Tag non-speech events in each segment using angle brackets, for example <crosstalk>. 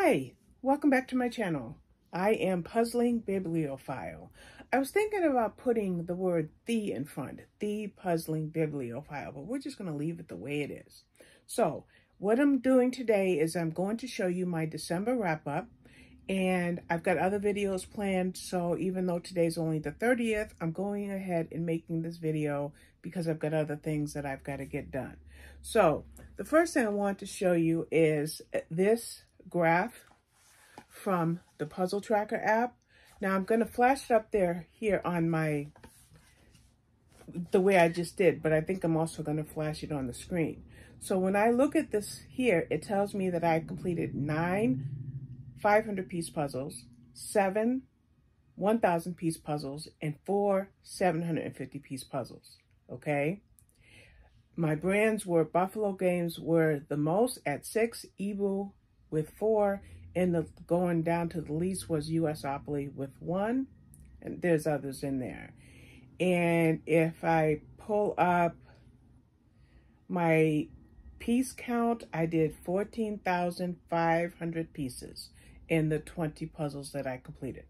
Hi, welcome back to my channel. I am Puzzling Bibliophile. I was thinking about putting the word the in front, the Puzzling Bibliophile, but we're just going to leave it the way it is. So, what I'm doing today is I'm going to show you my December wrap-up, and I've got other videos planned, so even though today's only the 30th, I'm going ahead and making this video because I've got other things that I've got to get done. So, the first thing I want to show you is uh, this graph from the Puzzle Tracker app. Now I'm going to flash it up there here on my, the way I just did, but I think I'm also going to flash it on the screen. So when I look at this here, it tells me that I completed nine 500 piece puzzles, seven 1,000 piece puzzles, and four 750 piece puzzles, okay? My brands were Buffalo Games were the most at six, eeBoo with four, and the going down to the least was USAopoly with one, and there's others in there. And if I pull up my piece count, I did 14,500 pieces in the 20 puzzles that I completed.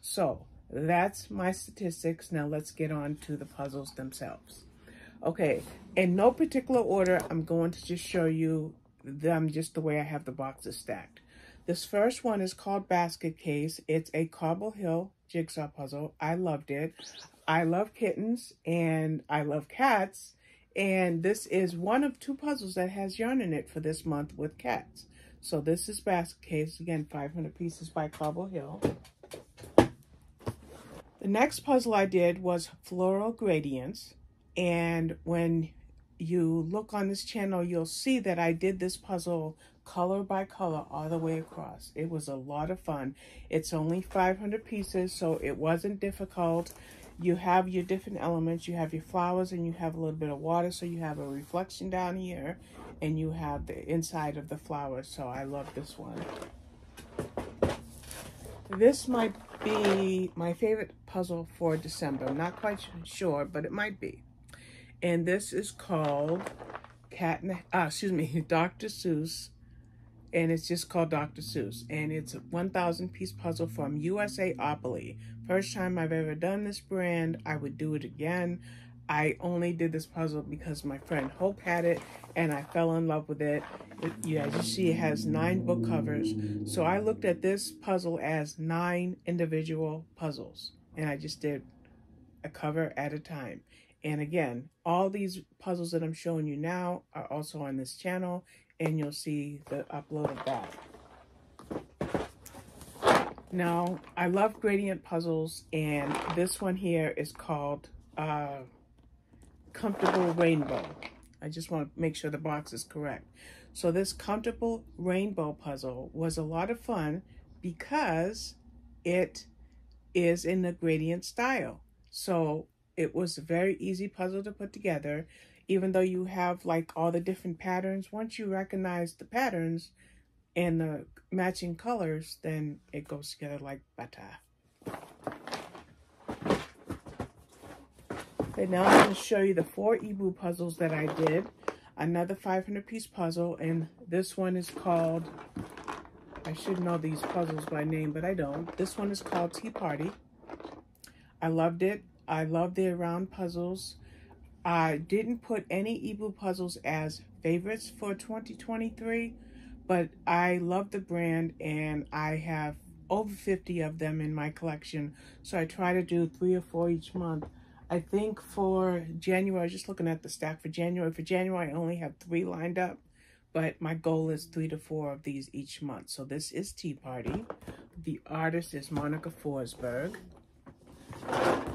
So that's my statistics. Now let's get on to the puzzles themselves. Okay, in no particular order, I'm going to just show you them just the way I have the boxes stacked. This first one is called Basket Case. It's a Cobble Hill jigsaw puzzle. I loved it. I love kittens and I love cats. And this is one of two puzzles that has yarn in it for this month with cats. So this is Basket Case. Again, 500 pieces by Cobble Hill. The next puzzle I did was Floral Gradients. And when you look on this channel, you'll see that I did this puzzle color by color all the way across. It was a lot of fun. It's only 500 pieces, so it wasn't difficult. You have your different elements. You have your flowers and you have a little bit of water, so you have a reflection down here, and you have the inside of the flowers, so I love this one. This might be my favorite puzzle for December. I'm not quite sure, but it might be and this is called Cat, ah, excuse me, <laughs> Dr. Seuss, and it's just called Dr. Seuss, and it's a 1,000 piece puzzle from USAopoly. First time I've ever done this brand, I would do it again. I only did this puzzle because my friend Hope had it, and I fell in love with it. it yeah, as you see, it has nine book covers. So I looked at this puzzle as nine individual puzzles, and I just did a cover at a time. And again, all these puzzles that I'm showing you now are also on this channel, and you'll see the upload of that. Now, I love gradient puzzles, and this one here is called uh, Comfortable Rainbow. I just want to make sure the box is correct. So this Comfortable Rainbow puzzle was a lot of fun because it is in the gradient style. So it was a very easy puzzle to put together, even though you have like all the different patterns. Once you recognize the patterns and the matching colors, then it goes together like butter. Okay, now I'm going to show you the four eeBoo puzzles that I did. Another 500 piece puzzle, and this one is called, I should know these puzzles by name, but I don't. This one is called Tea Party. I loved it. I love their round puzzles. I didn't put any eeBoo puzzles as favorites for 2023, but I love the brand and I have over 50 of them in my collection. So I try to do three or four each month. I think for January, just looking at the stack for January, for January I only have three lined up, but my goal is three to four of these each month. So this is Tea Party. The artist is Monika Forsberg.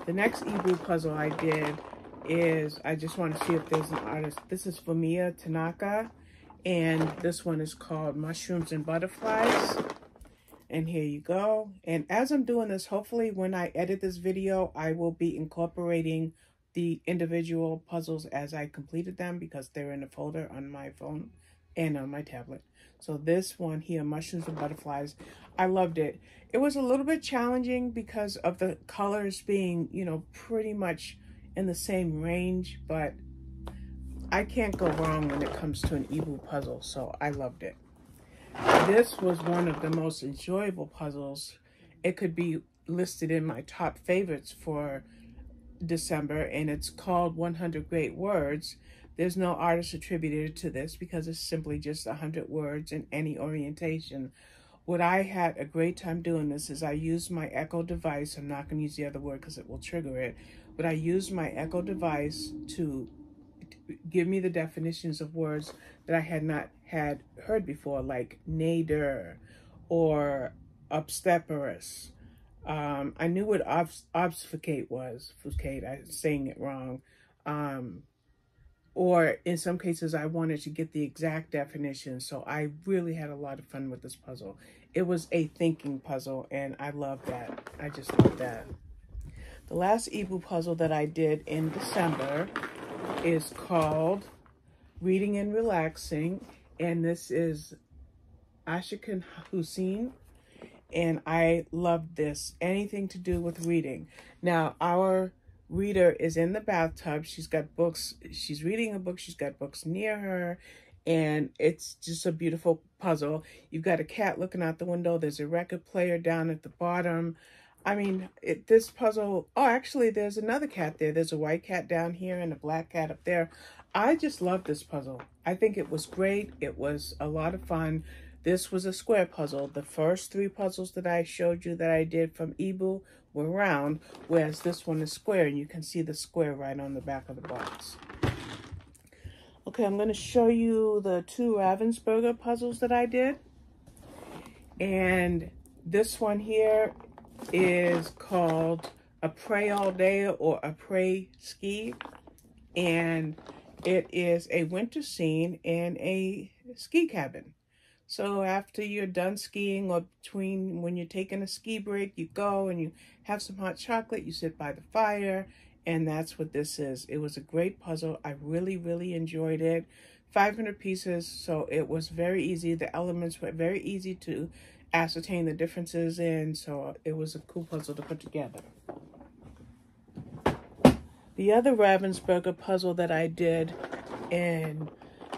The next eeBoo puzzle I did is, I just want to see if there's an artist. This is Fumiya Tanaka, and this one is called Mushrooms and Butterflies. And here you go. And as I'm doing this, hopefully when I edit this video, I will be incorporating the individual puzzles as I completed them because they're in a folder on my phone and on my tablet. So this one here, Mushrooms and Butterflies, I loved it. It was a little bit challenging because of the colors being, you know, pretty much in the same range, but I can't go wrong when it comes to an eeBoo puzzle, so I loved it. this was one of the most enjoyable puzzles. It could be listed in my top favorites for December, and it's called 100 Great Words. There's no artist attributed to this because it's simply just 100 words in any orientation. What I had a great time doing this is I used my Echo device. I'm not going to use the other word because it will trigger it. But I used my Echo device to give me the definitions of words that I had not had heard before, like nadir or obstreperous. Um, I knew what obf obfuscate was. Obfuscate, I'm saying it wrong. Um, or in some cases, I wanted to get the exact definition. So I really had a lot of fun with this puzzle. It was a thinking puzzle, and I love that. I just love that. The last eeBoo puzzle that I did in December is called Reading and Relaxing, and this is Ashikan Hussein, and I love this. Anything to do with reading. Now, our reader is in the bathtub. She's got books. She's reading a book. She's got books near her, and it's just a beautiful puzzle. You've got a cat looking out the window. There's a record player down at the bottom. I mean, it, this puzzle, oh, actually, there's another cat there. There's a white cat down here and a black cat up there. I just love this puzzle. I think it was great. It was a lot of fun. This was a square puzzle. The first three puzzles that I showed you that I did from eeBoo were round, whereas this one is square, and you can see the square right on the back of the box. Okay, I'm going to show you the two Ravensburger puzzles that I did. And this one here is called Apres All Day or apres ski and it is a winter scene in a ski cabin so after you're done skiing or between when you're taking a ski break you go and you have some hot chocolate you sit by the fire and that's what this is. It was a great puzzle. I really really enjoyed it. 500 pieces so it was very easy. The elements were very easy to ascertain the differences in, so it was a cool puzzle to put together. The other Ravensburger puzzle that I did in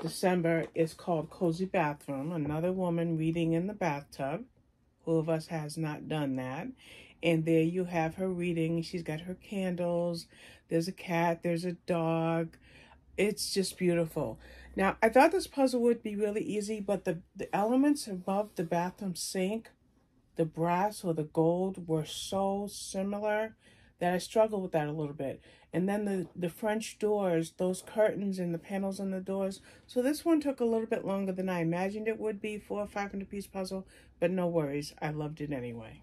December is called Cozy Bathroom. Another woman reading in the bathtub. Who of us has not done that? And there you have her reading. She's got her candles. There's a cat. There's a dog. It's just beautiful. Now, I thought this puzzle would be really easy, but the, the elements above the bathroom sink, the brass or the gold, were so similar that I struggled with that a little bit. And then the, the French doors, those curtains and the panels on the doors. So this one took a little bit longer than I imagined it would be for a 500 piece puzzle, but no worries. I loved it anyway.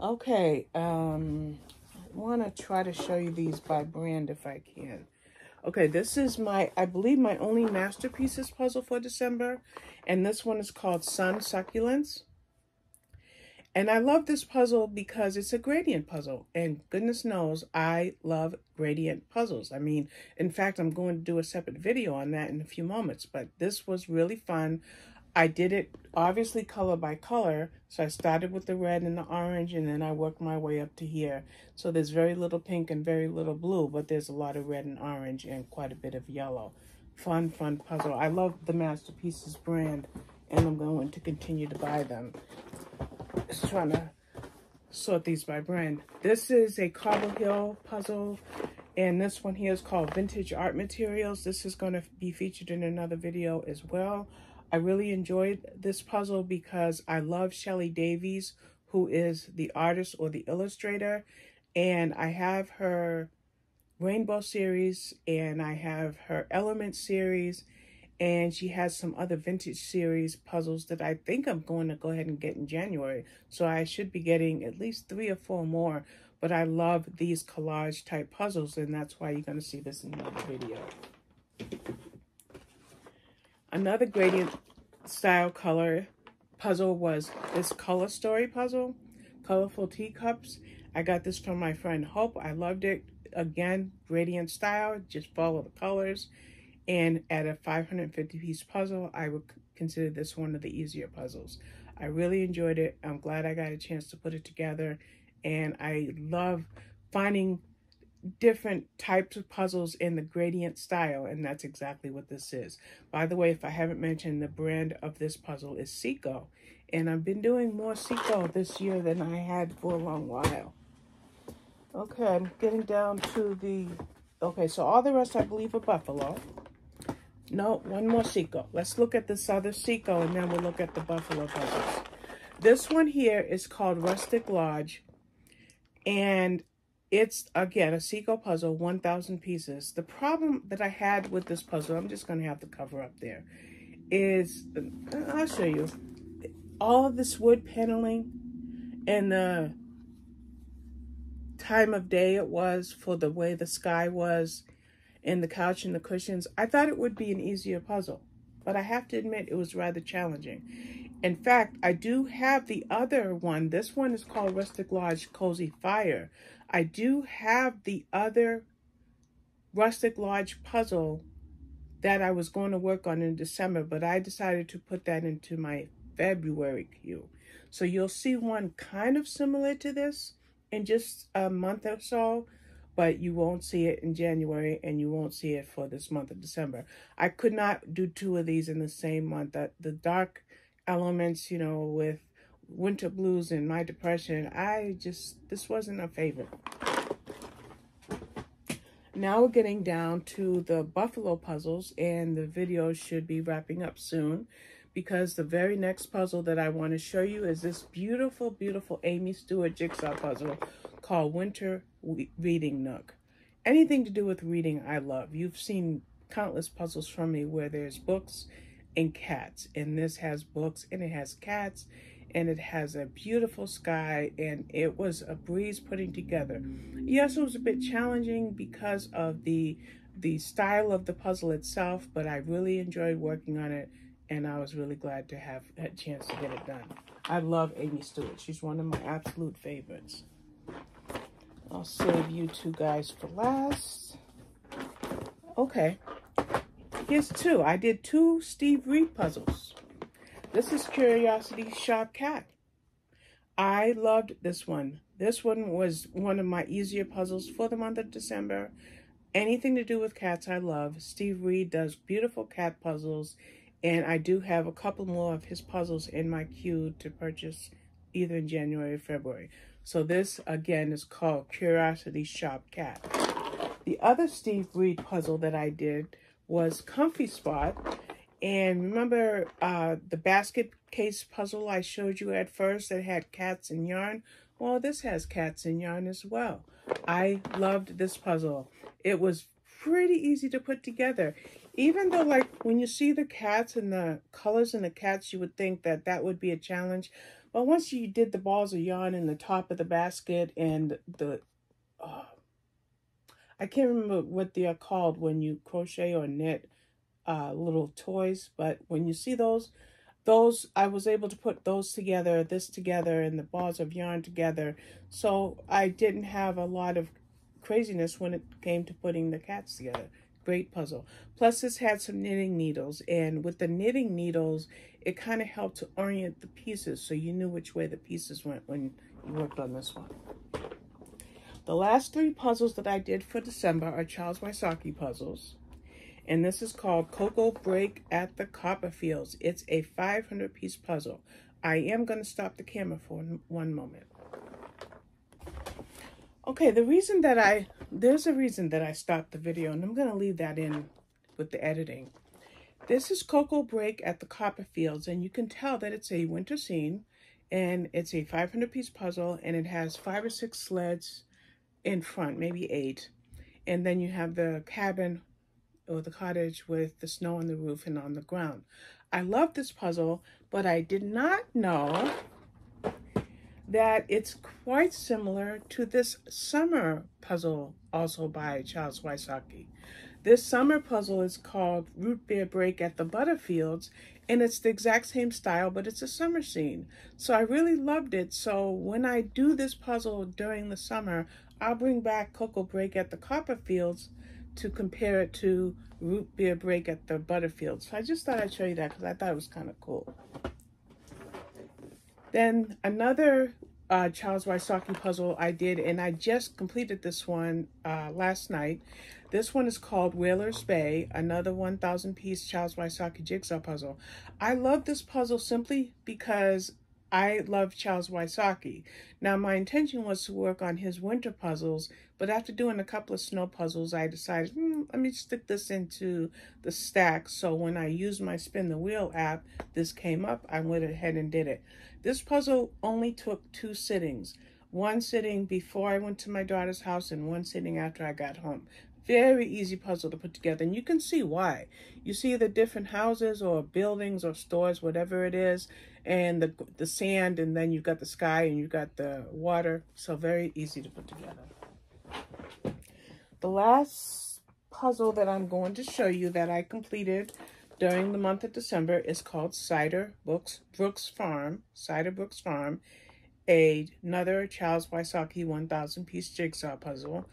Okay, um, I want to try to show you these by brand if I can. Okay, this is my, I believe my only masterpieces puzzle for December. And this one is called Sun Succulents. And I love this puzzle because it's a gradient puzzle. And goodness knows, I love gradient puzzles. I mean, in fact, I'm going to do a separate video on that in a few moments. But this was really fun. I did it obviously color by color. So I started with the red and the orange and then I worked my way up to here. So there's very little pink and very little blue, but there's a lot of red and orange and quite a bit of yellow. Fun, fun puzzle. I love the Masterpieces brand and I'm going to continue to buy them. Just trying to sort these by brand. This is a Cobble Hill puzzle and this one here is called Vintage Art Materials. This is going to be featured in another video as well. I really enjoyed this puzzle because I love Shelly Davies, who is the artist or the illustrator. And I have her Rainbow series and I have her Element series. And she has some other vintage series puzzles that I think I'm going to go ahead and get in January. So I should be getting at least three or four more. But I love these collage type puzzles and that's why you're going to see this in the video. Another gradient style color puzzle was this color story puzzle, colorful teacups. I got this from my friend Hope. I loved it. Again, gradient style, just follow the colors. And at a 550 piece puzzle, I would consider this one of the easier puzzles. I really enjoyed it. I'm glad I got a chance to put it together. And I love finding different types of puzzles in the gradient style, and that's exactly what this is. By the way, if I haven't mentioned, the brand of this puzzle is Ceaco, and I've been doing more Ceaco this year than I had for a long while. Okay, I'm getting down to the, okay, so all the rest I believe are Buffalo. No, one more Ceaco. Let's look at this other Ceaco, and then we'll look at the Buffalo puzzles. This one here is called Rustic Lodge, and it's, again, a Ceaco puzzle, 1,000 pieces. The problem that I had with this puzzle, I'm just going to have the cover up there, is, uh, I'll show you, all of this wood paneling and the time of day it was for the way the sky was and the couch and the cushions, I thought it would be an easier puzzle. But I have to admit, it was rather challenging. In fact, I do have the other one. This one is called Rustic Lodge Cozy Fire. I do have the other Rustic Lodge puzzle that I was going to work on in December, but I decided to put that into my February queue. So you'll see one kind of similar to this in just a month or so, but you won't see it in January and you won't see it for this month of December. I could not do two of these in the same month. That the dark elements, you know, with winter blues and my depression, I just, this wasn't a favorite. Now we're getting down to the Buffalo puzzles and the video should be wrapping up soon because the very next puzzle that I want to show you is this beautiful, beautiful Aimee Stewart jigsaw puzzle called Winter Reading Nook. Anything to do with reading, I love. You've seen countless puzzles from me where there's books and cats, and this has books and it has cats and it has a beautiful sky and it was a breeze putting together. Yes, it was a bit challenging because of the the style of the puzzle itself, but I really enjoyed working on it and I was really glad to have a chance to get it done. I love Aimee Stewart. She's one of my absolute favorites. I'll save you two guys for last. Okay. Here's two. I did two Steve Read puzzles. This is Curiosity Shop Cat. I loved this one. This one was one of my easier puzzles for the month of December. Anything to do with cats, I love. Steve Read does beautiful cat puzzles, and I do have a couple more of his puzzles in my queue to purchase either in January or February. So this, again, is called Curiosity Shop Cat. The other Steve Read puzzle that I did was Comfy Spot. And remember uh, the basket case puzzle I showed you at first that had cats and yarn? Well, this has cats and yarn as well. I loved this puzzle. It was pretty easy to put together. Even though, like, when you see the cats and the colors in the cats, you would think that that would be a challenge. But once you did the balls of yarn in the top of the basket and the, uh, I can't remember what they are called when you crochet or knit uh, little toys, but when you see those, those, I was able to put those together, this together, and the balls of yarn together. So I didn't have a lot of craziness when it came to putting the cats together. Great puzzle. Plus this had some knitting needles, and with the knitting needles, it kind of helped to orient the pieces so you knew which way the pieces went when you worked on this one. The last three puzzles that I did for December are Charles Wysocki puzzles. And this is called Cocoa Break at the Copperfields. It's a 500 piece puzzle. I am going to stop the camera for one moment. Okay, the reason that I, there's a reason that I stopped the video, and I'm going to leave that in with the editing. This is Cocoa Break at the Copperfields, and you can tell that it's a winter scene, and it's a 500 piece puzzle, and it has five or six sleds in front, maybe eight. And then you have the cabin or the cottage with the snow on the roof and on the ground. I love this puzzle, but I did not know that it's quite similar to this summer puzzle also by Charles Wysocki. This summer puzzle is called Root Beer Break at the Butterfields, and it's the exact same style, but it's a summer scene. So I really loved it. So when I do this puzzle during the summer, I'll bring back Cocoa Break at the Copperfields to compare it to Root Beer Break at the Butterfields. So I just thought I'd show you that because I thought it was kind of cool. Then another uh, Charles Wysocki puzzle I did, and I just completed this one uh, last night. This one is called Whalers Bay, another 1,000 piece Charles Wysocki jigsaw puzzle. I love this puzzle simply because I love Charles Wysocki. Now, my intention was to work on his winter puzzles, but after doing a couple of snow puzzles, I decided, hmm, let me stick this into the stack. So when I used my Spin the Wheel app, this came up. I went ahead and did it. This puzzle only took two sittings. One sitting before I went to my daughter's house and one sitting after I got home. Very easy puzzle to put together, and you can see why. You see the different houses or buildings or stores, whatever it is, and the, the sand, and then you've got the sky and you've got the water. So very easy to put together. The last puzzle that I'm going to show you that I completed during the month of December is called Cider Books Brooks Farm, Cider Brooks Farm, a, another Charles Wysocki 1,000 piece jigsaw puzzle.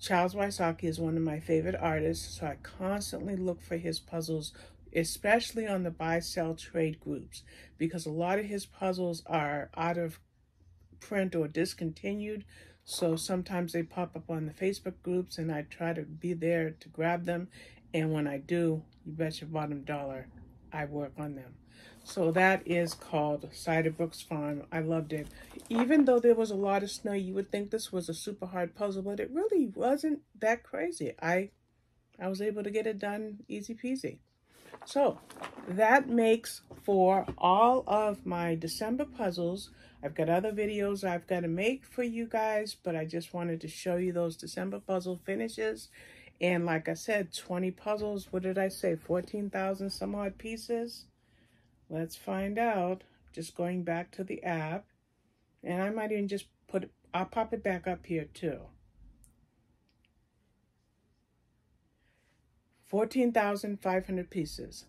Charles Wysocki is one of my favorite artists, so I constantly look for his puzzles especially on the buy sell trade groups because a lot of his puzzles are out of print or discontinued so sometimes they pop up on the facebook groups and i try to be there to grab them and when i do you bet your bottom dollar i work on them so that is called Cider Brooks Farm. I loved it. Even though there was a lot of snow, you would think this was a super hard puzzle, but it really wasn't that crazy. I I was able to get it done easy peasy. So that makes for all of my December puzzles. I've got other videos I've got to make for you guys, but I just wanted to show you those December puzzle finishes. And like I said, 20 puzzles. What did I say? 14,000 some odd pieces? Let's find out. Just going back to the app. And I might even just put I'll pop it back up here too. 14,500 pieces.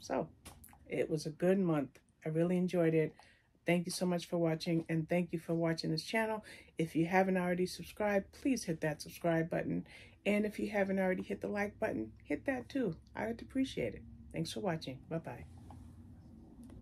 So it was a good month. I really enjoyed it. Thank you so much for watching and thank you for watching this channel. If you haven't already subscribed, please hit that subscribe button. And if you haven't already hit the like button, hit that too. I would appreciate it. Thanks for watching. Bye-bye.